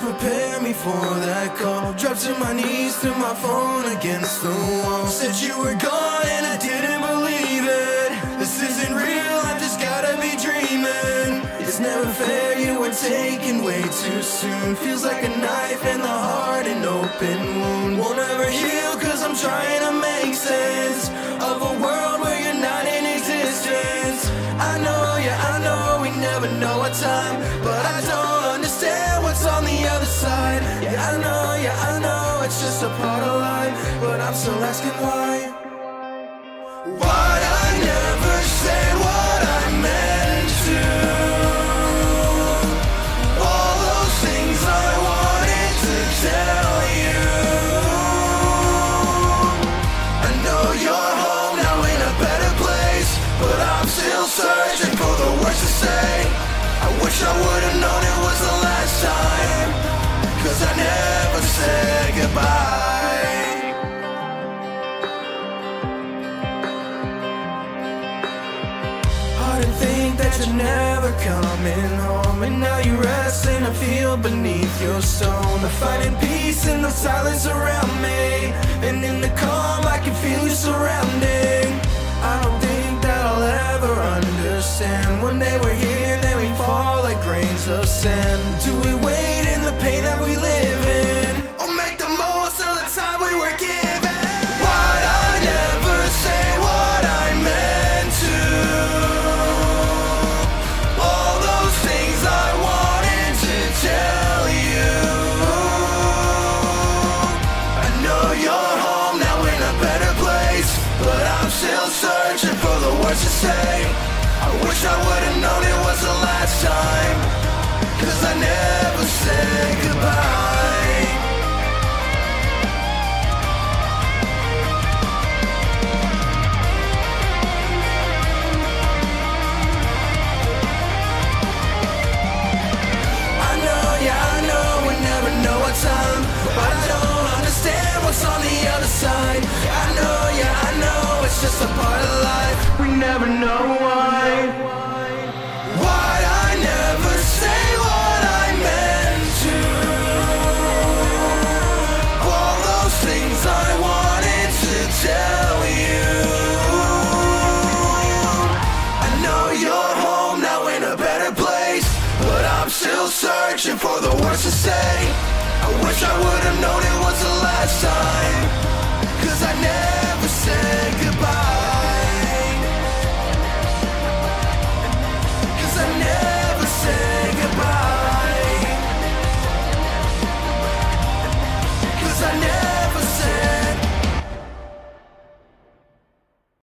prepare me for that call. Dropped to my knees, threw my phone against the wall. Said you were gone and I didn't believe it. This isn't real, I just gotta be dreaming. It's never fair, you were taken way too soon. Feels like a knife in the heart, an open wound. Won't ever heal, cause I'm trying to make sense of a world where you're not in existence. I know, yeah, I know we never know our time, but I don't side. Yeah, I know, yeah, I know it's just a part of life, but I'm still asking why. Why'd I never what I meant to? All those things I wanted to tell you. I know you're home now in a better place, but I'm still searching for the words to say. I wish I would've cause I never said goodbye. Hard to think that you're never coming home. And now you rest in a field beneath your stone. I'm finding peace in the silence around me. And in the calm I can feel you surrounding. I don't think that I'll ever understand. One day we're here, then we fall like grains of sand. Do we wait pain that we live in? Or make the most of the time we were given? Why'd I never say what I meant to? All those things I wanted to tell you. I know you're home now in a better place, but I'm still searching for the words to say. I wish I would've never know why. Why'd I never say what I meant to? All those things I wanted to tell you. I know you're home now in a better place, but I'm still searching for the words to say. I wish I would've known it was the last time,